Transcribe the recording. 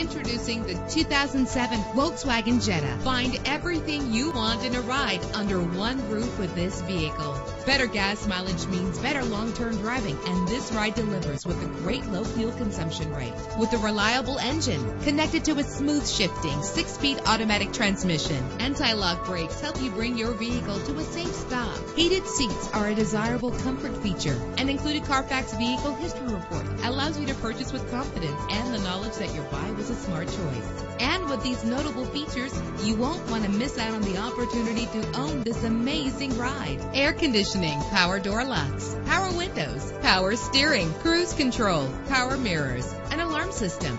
Introducing the 2007 Volkswagen Jetta. Find everything you want in a ride under one roof with this vehicle. Better gas mileage means better long-term driving, and this ride delivers with a great low fuel consumption rate. With a reliable engine connected to a smooth shifting six-speed automatic transmission, anti-lock brakes help you bring your vehicle to a safe stop. Heated seats are a desirable comfort feature. An included Carfax vehicle history report allows you to purchase with confidence and the knowledge that your buy was a smart choice. And with these notable features, you won't want to miss out on the opportunity to own this amazing ride. Air conditioning, power door locks, power windows, power steering, cruise control, power mirrors, an alarm system,